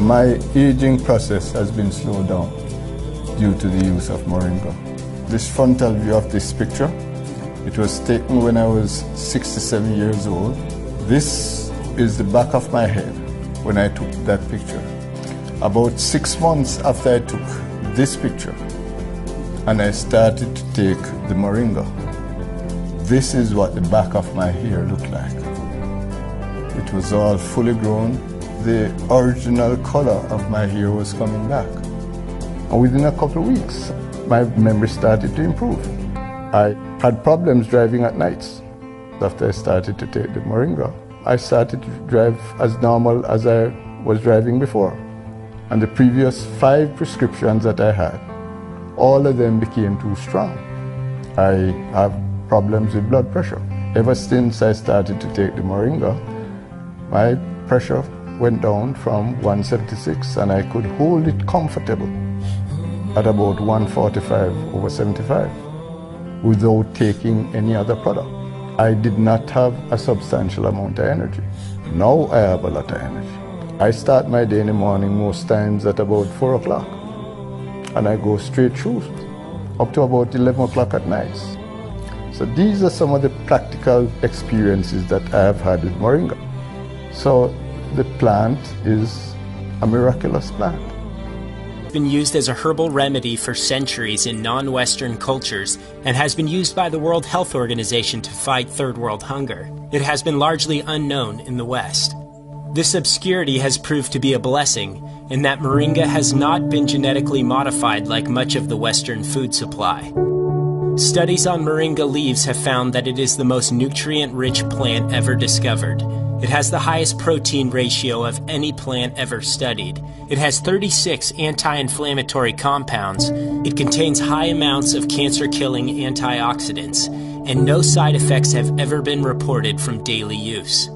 My aging process has been slowed down due to the use of Moringa. This frontal view of this picture, it was taken when I was 67 years old. This is the back of my head when I took that picture. About six months after I took this picture, and I started to take the Moringa, this is what the back of my hair looked like. It was all fully grown. The original color of my hair was coming back. And within a couple of weeks, my memory started to improve. I had problems driving at nights. After I started to take the Moringa, I started to drive as normal as I was driving before. And the previous five prescriptions that I had, all of them became too strong. I have problems with blood pressure. Ever since I started to take the Moringa, my pressure went down from 176 and I could hold it comfortable at about 145 over 75 without taking any other product. I did not have a substantial amount of energy. Now I have a lot of energy. I start my day in the morning most times at about 4 o'clock and I go straight through up to about 11 o'clock at night. So these are some of the practical experiences that I have had with Moringa. So the plant is a miraculous plant. It's been used as a herbal remedy for centuries in non Western cultures and has been used by the World Health Organization to fight third world hunger. It has been largely unknown in the West. This obscurity has proved to be a blessing in that moringa has not been genetically modified like much of the Western food supply. Studies on moringa leaves have found that it is the most nutrient rich plant ever discovered. It has the highest protein ratio of any plant ever studied. It has 36 anti inflammatory compounds. It contains high amounts of cancer killing antioxidants. And no side effects have ever been reported from daily use.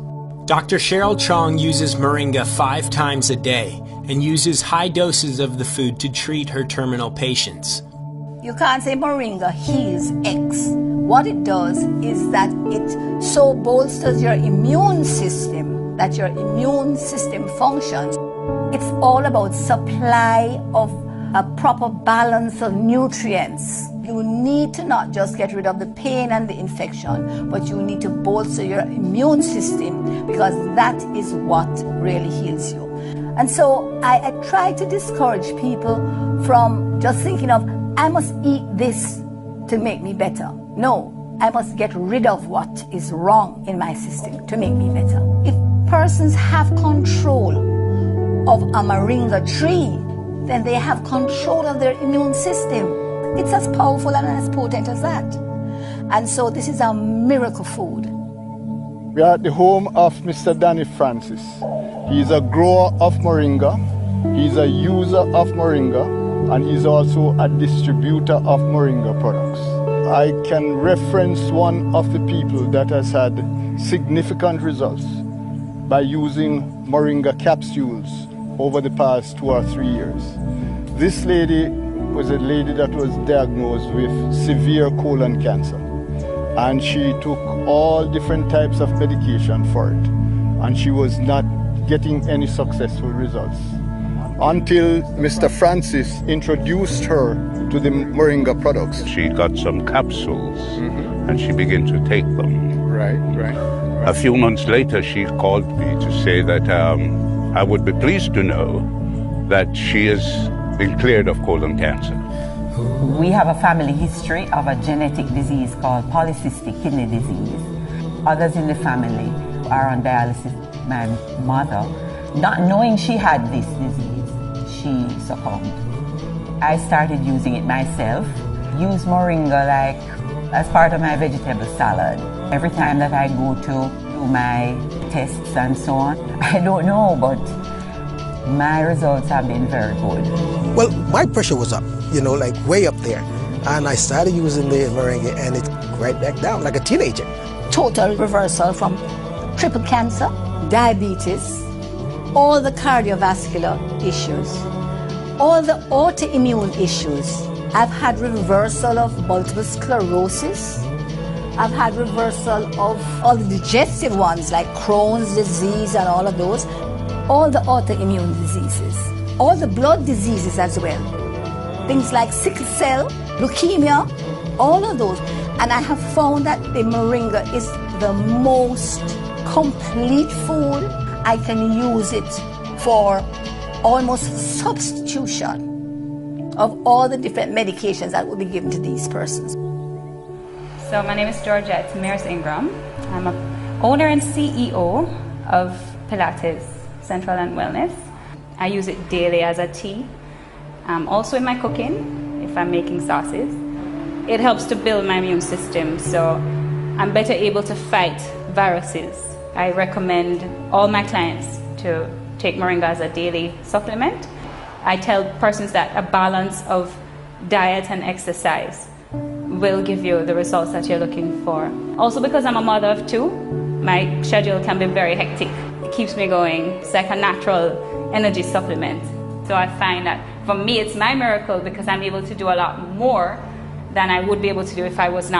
Dr. Cheryl Chong uses moringa five times a day and uses high doses of the food to treat her terminal patients. You can't say moringa heals X. What it does is that it so bolsters your immune system that your immune system functions. It's all about supply of a proper balance of nutrients. You need to not just get rid of the pain and the infection, but you need to bolster your immune system because that is what really heals you. And so I, I try to discourage people from just thinking of I must eat this to make me better. No, I must get rid of what is wrong in my system to make me better. If persons have control of a moringa tree, then they have control of their immune system. It's as powerful and as potent as that. And so this is a miracle food. We are at the home of Mr. Danny Francis. He's a grower of moringa, he's a user of moringa, and he's also a distributor of Moringa products. I can reference one of the people that has had significant results by using Moringa capsules over the past two or three years. This lady was a lady that was diagnosed with severe colon cancer and she took all different types of medication for it and she was not getting any successful results until Mr. Francis introduced her to the Moringa products. She got some capsules mm-hmm. and she began to take them. Right, right, right, A few months later, she called me to say that um, I would be pleased to know that she has been cleared of colon cancer. We have a family history of a genetic disease called polycystic kidney disease. Others in the family are on dialysis. My mother, not knowing she had this disease, she succumbed. I started using it myself. Use moringa like as part of my vegetable salad. Every time that I go to do my tests and so on, I don't know, but my results have been very good. Well, my pressure was up, you know, like way up there. And I started using the moringa and it right back down like a teenager. Total reversal from triple cancer, diabetes, all the cardiovascular issues, all the autoimmune issues. I've had reversal of multiple sclerosis. I've had reversal of all the digestive ones like Crohn's disease and all of those. all the autoimmune diseases, all the blood diseases as well. Things like sickle cell, leukemia, all of those. And I have found that the moringa is the most complete food. I can use it for almost substitution of all the different medications that will be given to these persons. So my name is Georgette Mears Ingram. I'm a owner and CEO of Pilates Central and Wellness. I use it daily as a tea. Um, also in my cooking, if I'm making sauces. It helps to build my immune system so I'm better able to fight viruses. I recommend all my clients to take moringa as a daily supplement. I tell persons that a balance of diet and exercise will give you the results that you're looking for. Also, because I'm a mother of two, my schedule can be very hectic. It keeps me going. It's like a natural energy supplement. So I find that for me, it's my miracle because I'm able to do a lot more than I would be able to do if I was not.